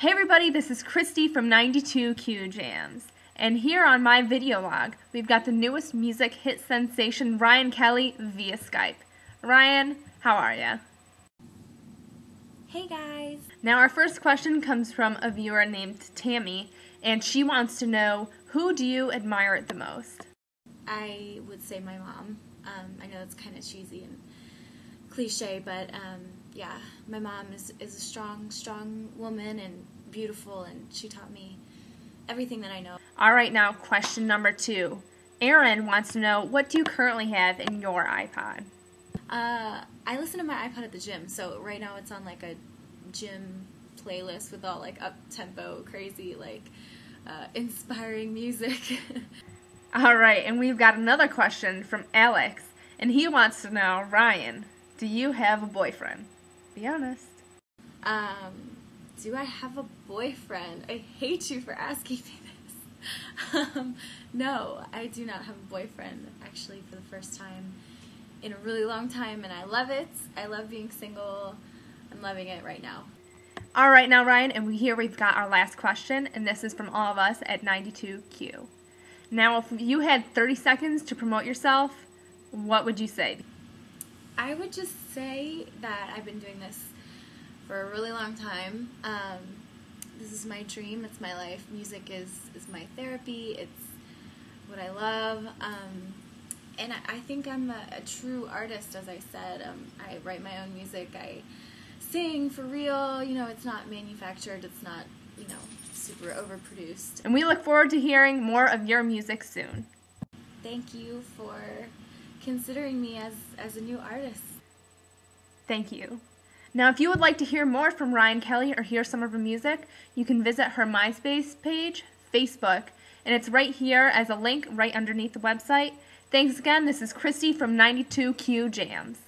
Hey everybody, this is Christy from 92Q Jams. And here on my video log, we've got the newest music hit sensation Ryan Kelly via Skype. Ryan, how are ya? Hey guys! Now our first question comes from a viewer named Tammy, and she wants to know, who do you admire the most? I would say my mom. Um, I know it's kind of cheesy and cliche, but um, yeah, my mom is, is a strong, strong woman and beautiful, and she taught me everything that I know. All right, now question number two. Aaron wants to know, what do you currently have in your iPod? Uh, I listen to my iPod at the gym, so right now it's on like a gym playlist with all like up tempo, crazy, like uh, inspiring music. all right, and we've got another question from Alex, and he wants to know, Ryan, do you have a boyfriend? Be honest. Um, do I have a boyfriend? I hate you for asking me this. um, no, I do not have a boyfriend, actually, for the first time in a really long time, and I love it. I love being single. I'm loving it right now. All right, now, Ryan, and we, here we've got our last question, and this is from all of us at 92Q. Now, if you had 30 seconds to promote yourself, what would you say? I would just say that I've been doing this for a really long time. Um, this is my dream. It's my life. Music is, is my therapy. It's what I love. Um, and I, I, think I'm a, a, true artist, as I said. Um, I write my own music. I sing for real. You know, it's not manufactured. It's not, you know, super overproduced. And we look forward to hearing more of your music soon. Thank you for considering me as, as a new artist. Thank you. Now, if you would like to hear more from Ryan Kelly or hear some of her music, you can visit her MySpace page, Facebook, and it's right here as a link right underneath the website. Thanks again. This is Christy from 92Q Jams.